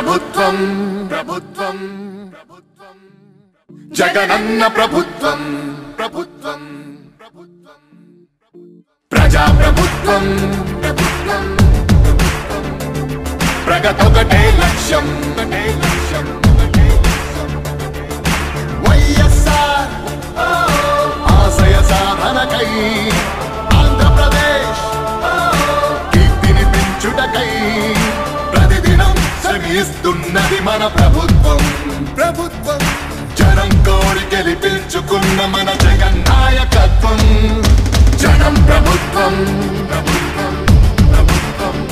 ప్రభుత్వం ప్రభుత్వం ప్రభుత్వం. జగనన్న ప్రభుత్వం ప్రభుత్వం ప్రభుత్వం. ప్రజా ప్రభుత్వం ప్రభుత్వం ప్రగతొకటే లక్ష్యం ఒకటే లక్ష్యం. శ్రమిస్తున్నది మన ప్రభుత్వం. ప్రభుత్వం. జనం కోరి గెలిపించుకున్న మన జగన్ నాయకత్వం. జనం ప్రభుత్వం. ప్రభుత్వం ప్రభుత్వం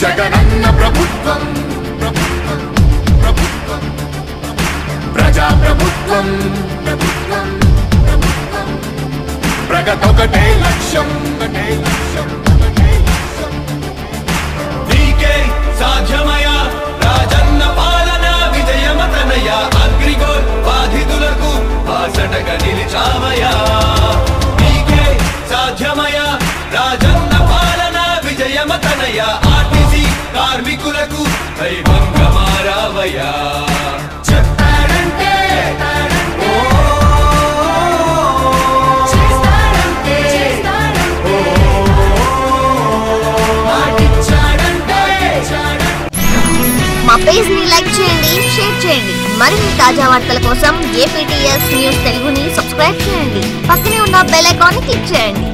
జగనన్న ప్రభుత్వం. ప్రభుత్వం ప్రభుత్వం ప్రజా ప్రభుత్వం. ప్రభుత్వం ప్రగతొకటే లక్ష్యం. నీకే సాధ్యమయ రాజన్న పాలన విజయమతనయ ఆర్టీసీ కార్మికులకు దైవంగా మారావయా మరిన్ని తాజా వార్తల కోసం ఏపీటీఎస్ న్యూస్ తెలుగుని సబ్స్క్రైబ్ చేయండి. పక్కనే ఉన్న బెల్ ఐకాన్ క్లిక్ చేయండి.